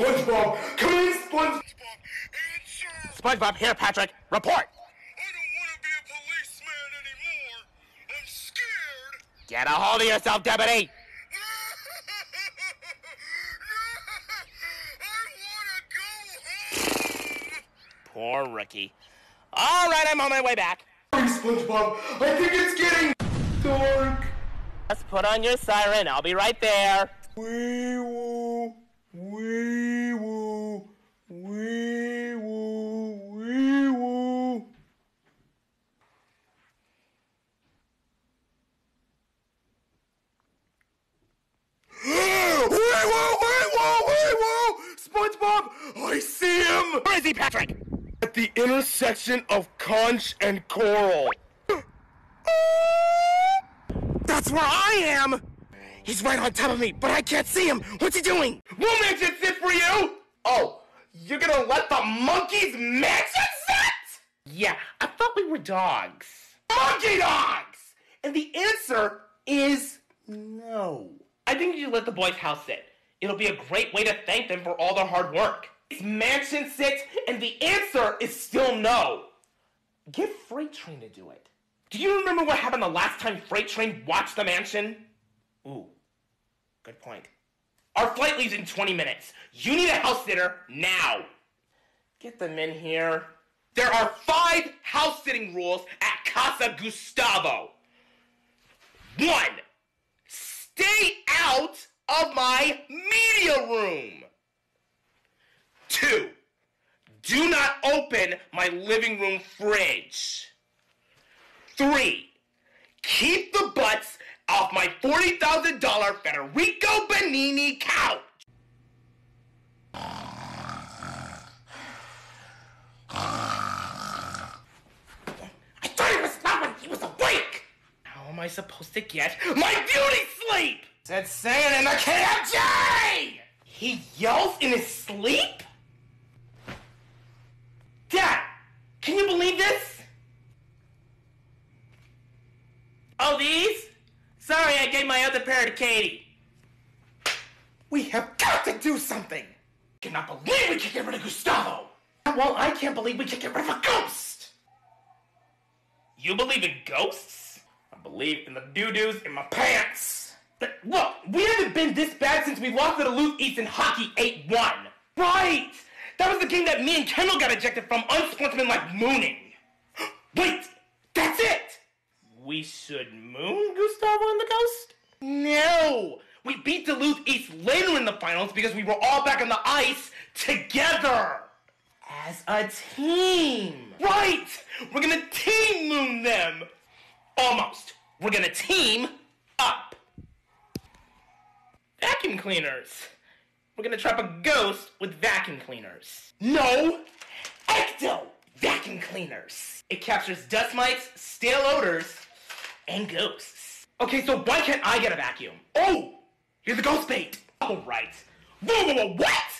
SpongeBob, come in, SpongeBob. Answer! SpongeBob, here, Patrick. Report. I don't want to be a policeman anymore. I'm scared. Get a hold of yourself, Deputy. I want to go home. Poor rookie. All right, I'm on my way back. Sorry, SpongeBob. I think it's getting dark. Just put on your siren. I'll be right there. Wee woo, wee woo, wee woo, wee woo. Wee woo, wee woo, wee woo! SpongeBob, I see him Where is he, Patrick? at the intersection of conch and coral. That's where I am. He's right on top of me, but I can't see him. What's he doing? We'll for you! Oh, you're gonna let the monkeys mansion sit? Yeah, I thought we were dogs. Monkey dogs! And the answer is no. I think you should let the boys house sit. It'll be a great way to thank them for all their hard work. It's mansion sit, and the answer is still no. Get Freight Train to do it. Do you remember what happened the last time Freight Train watched the mansion? Ooh, good point. Our flight leaves in 20 minutes. You need a house sitter now. Get them in here. There are five house sitting rules at Casa Gustavo. One, stay out of my media room. Two, do not open my living room fridge. Three, keep the butts off my $40,000 Federico Benini couch. I thought he was he was awake. How am I supposed to get my beauty sleep? Said saying in the KFJ! He yells in his sleep? Dad, can you believe this? Oh, these? Sorry, I gave my other pair to Katie. We have got to do something! I Cannot believe we can't get rid of Gustavo. Well, I can't believe we can't get rid of a ghost! You believe in ghosts? I believe in the doo-doos in my pants! But look, we haven't been this bad since we lost to the Duluth East in hockey 8-1. Right! That was the game that me and Kendall got ejected from unsportsmanlike mooning. Wait, that's it! Should moon Gustavo and the Ghost? No! We beat Duluth East later in the finals because we were all back on the ice together! As a team! Right! We're gonna team moon them! Almost. We're gonna team up. Vacuum cleaners. We're gonna trap a ghost with vacuum cleaners. No! Ecto vacuum cleaners. It captures dust mites, stale odors, and ghosts. Okay, so why can't I get a vacuum? Oh! here's a ghost bait! Alright. Whoa, whoa, whoa, what?